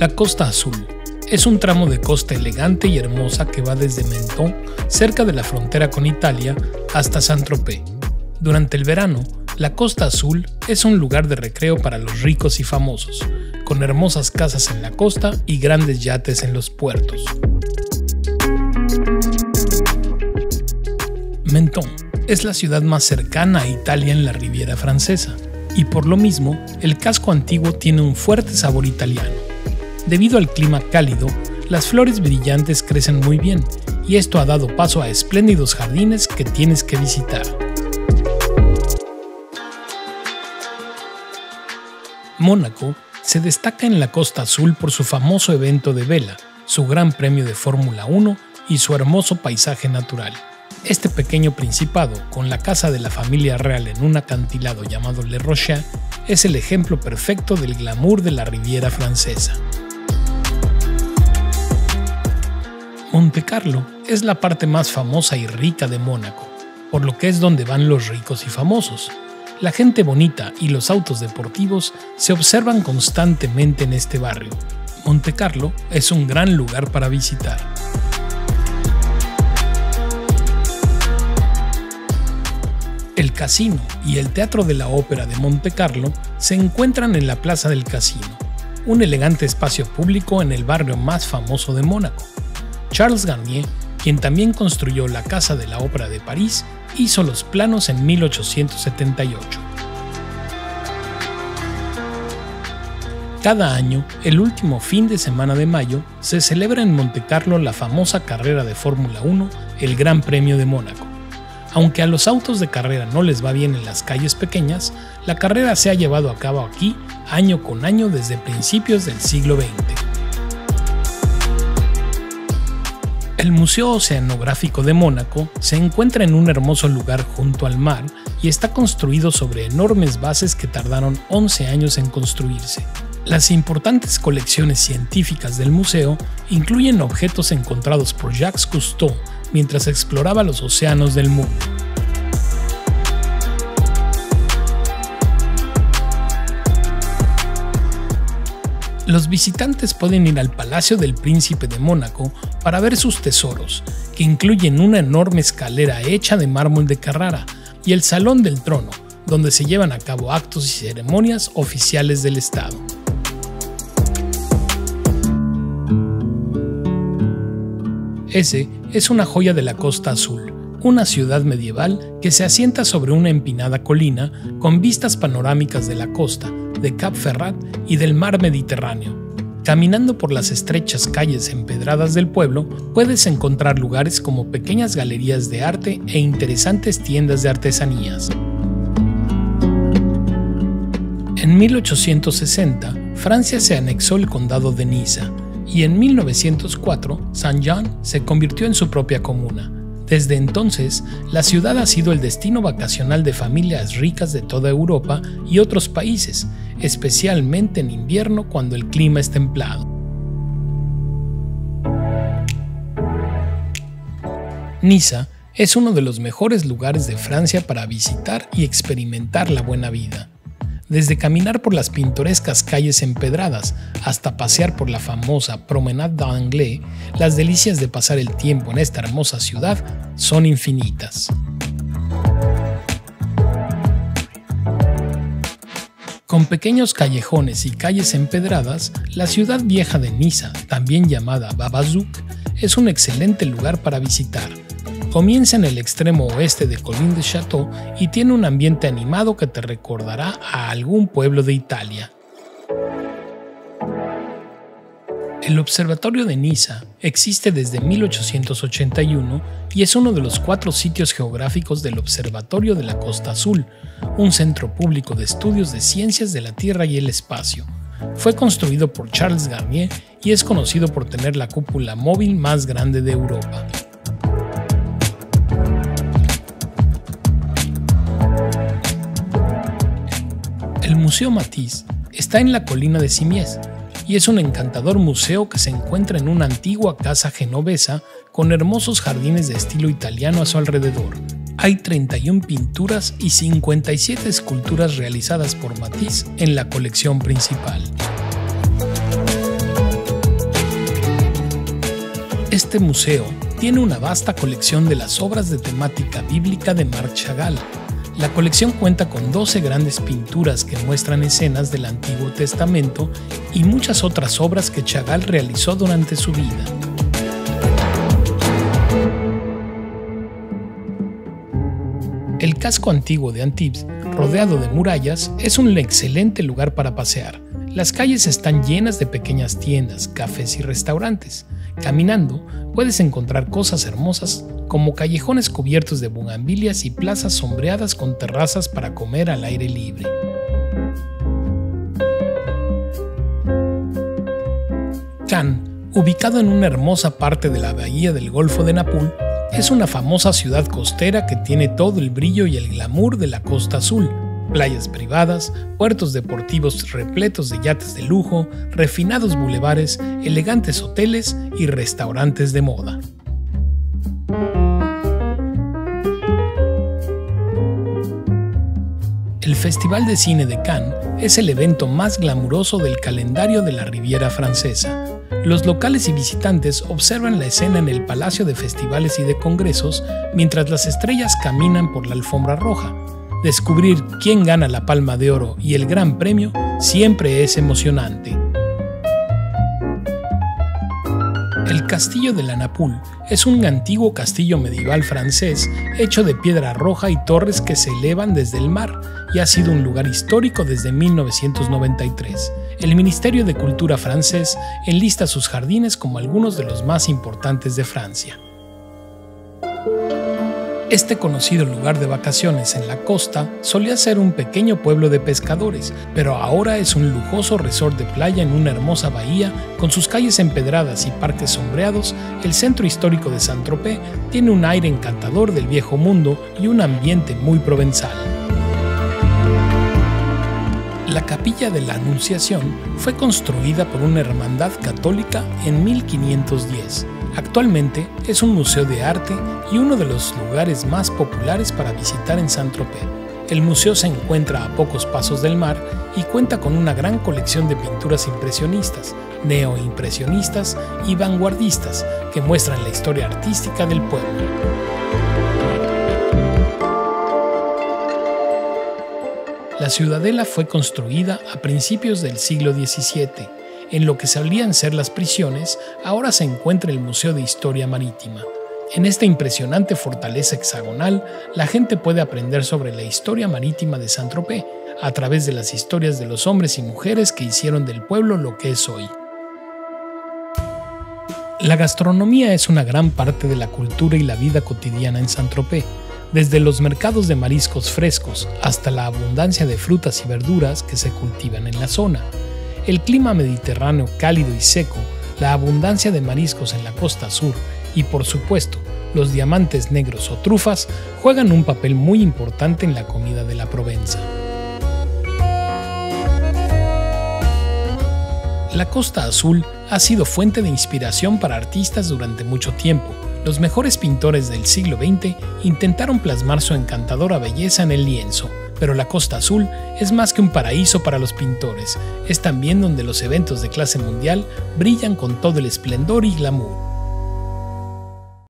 La Costa Azul es un tramo de costa elegante y hermosa que va desde Menton, cerca de la frontera con Italia, hasta Saint-Tropez. Durante el verano, la Costa Azul es un lugar de recreo para los ricos y famosos, con hermosas casas en la costa y grandes yates en los puertos. Menton es la ciudad más cercana a Italia en la Riviera Francesa, y por lo mismo el casco antiguo tiene un fuerte sabor italiano. Debido al clima cálido, las flores brillantes crecen muy bien, y esto ha dado paso a espléndidos jardines que tienes que visitar. Mónaco se destaca en la Costa Azul por su famoso evento de vela, su Gran Premio de Fórmula 1 y su hermoso paisaje natural. Este pequeño principado, con la casa de la familia real en un acantilado llamado Le Rocher, es el ejemplo perfecto del glamour de la Riviera francesa. Monte Carlo es la parte más famosa y rica de Mónaco, por lo que es donde van los ricos y famosos. La gente bonita y los autos deportivos se observan constantemente en este barrio. Monte Carlo es un gran lugar para visitar. El casino y el Teatro de la Ópera de Monte Carlo se encuentran en la Plaza del Casino, un elegante espacio público en el barrio más famoso de Mónaco. Charles Garnier, quien también construyó la Casa de la Ópera de París, hizo los planos en 1878. Cada año, el último fin de semana de mayo, se celebra en Monte Carlo la famosa carrera de Fórmula 1, el Gran Premio de Mónaco. Aunque a los autos de carrera no les va bien en las calles pequeñas, la carrera se ha llevado a cabo aquí año con año desde principios del siglo XX. El Museo Oceanográfico de Mónaco se encuentra en un hermoso lugar junto al mar y está construido sobre enormes bases que tardaron 11 años en construirse. Las importantes colecciones científicas del museo incluyen objetos encontrados por Jacques Cousteau mientras exploraba los océanos del mundo. Los visitantes pueden ir al Palacio del Príncipe de Mónaco para ver sus tesoros, que incluyen una enorme escalera hecha de mármol de Carrara y el Salón del Trono, donde se llevan a cabo actos y ceremonias oficiales del Estado. Ese es una joya de la Costa Azul, una ciudad medieval que se asienta sobre una empinada colina con vistas panorámicas de la costa, de Cap Ferrat y del mar Mediterráneo. Caminando por las estrechas calles empedradas del pueblo, puedes encontrar lugares como pequeñas galerías de arte e interesantes tiendas de artesanías. En 1860, Francia se anexó el condado de Niza, y en 1904 Saint-Jean se convirtió en su propia comuna. Desde entonces, la ciudad ha sido el destino vacacional de familias ricas de toda Europa y otros países, especialmente en invierno cuando el clima es templado. Niza es uno de los mejores lugares de Francia para visitar y experimentar la buena vida desde caminar por las pintorescas calles empedradas hasta pasear por la famosa Promenade d'Anglais, las delicias de pasar el tiempo en esta hermosa ciudad son infinitas. Con pequeños callejones y calles empedradas, la ciudad vieja de Niza, también llamada Babazouk, es un excelente lugar para visitar, Comienza en el extremo oeste de Colline de Château y tiene un ambiente animado que te recordará a algún pueblo de Italia. El Observatorio de Niza existe desde 1881 y es uno de los cuatro sitios geográficos del Observatorio de la Costa Azul, un centro público de estudios de ciencias de la Tierra y el espacio. Fue construido por Charles Garnier y es conocido por tener la cúpula móvil más grande de Europa. El Museo Matisse está en la colina de Simiés y es un encantador museo que se encuentra en una antigua casa genovesa con hermosos jardines de estilo italiano a su alrededor. Hay 31 pinturas y 57 esculturas realizadas por Matisse en la colección principal. Este museo tiene una vasta colección de las obras de temática bíblica de Marc Chagall, la colección cuenta con 12 grandes pinturas que muestran escenas del Antiguo Testamento y muchas otras obras que Chagall realizó durante su vida. El casco antiguo de Antibes, rodeado de murallas, es un excelente lugar para pasear. Las calles están llenas de pequeñas tiendas, cafés y restaurantes. Caminando, puedes encontrar cosas hermosas como callejones cubiertos de bugambilias y plazas sombreadas con terrazas para comer al aire libre. Cannes, ubicado en una hermosa parte de la bahía del Golfo de Napul, es una famosa ciudad costera que tiene todo el brillo y el glamour de la costa azul. Playas privadas, puertos deportivos repletos de yates de lujo, refinados bulevares, elegantes hoteles y restaurantes de moda. El Festival de Cine de Cannes es el evento más glamuroso del calendario de la Riviera Francesa. Los locales y visitantes observan la escena en el Palacio de Festivales y de Congresos mientras las estrellas caminan por la alfombra roja. Descubrir quién gana la Palma de Oro y el Gran Premio siempre es emocionante. El castillo de la Napul es un antiguo castillo medieval francés hecho de piedra roja y torres que se elevan desde el mar y ha sido un lugar histórico desde 1993 el Ministerio de Cultura francés enlista sus jardines como algunos de los más importantes de Francia. Este conocido lugar de vacaciones en la costa solía ser un pequeño pueblo de pescadores, pero ahora es un lujoso resort de playa en una hermosa bahía, con sus calles empedradas y parques sombreados, el centro histórico de Saint-Tropez tiene un aire encantador del viejo mundo y un ambiente muy provenzal. La capilla de la Anunciación fue construida por una hermandad católica en 1510. Actualmente es un museo de arte y uno de los lugares más populares para visitar en Saint-Tropez. El museo se encuentra a pocos pasos del mar y cuenta con una gran colección de pinturas impresionistas, neoimpresionistas y vanguardistas que muestran la historia artística del pueblo. La ciudadela fue construida a principios del siglo XVII. En lo que solían ser las prisiones, ahora se encuentra el Museo de Historia Marítima. En esta impresionante fortaleza hexagonal, la gente puede aprender sobre la historia marítima de Saint-Tropez a través de las historias de los hombres y mujeres que hicieron del pueblo lo que es hoy. La gastronomía es una gran parte de la cultura y la vida cotidiana en Saint-Tropez desde los mercados de mariscos frescos hasta la abundancia de frutas y verduras que se cultivan en la zona. El clima mediterráneo cálido y seco, la abundancia de mariscos en la costa sur y por supuesto los diamantes negros o trufas juegan un papel muy importante en la comida de la Provenza. La Costa Azul ha sido fuente de inspiración para artistas durante mucho tiempo, los mejores pintores del siglo XX intentaron plasmar su encantadora belleza en el lienzo, pero la Costa Azul es más que un paraíso para los pintores, es también donde los eventos de clase mundial brillan con todo el esplendor y glamour.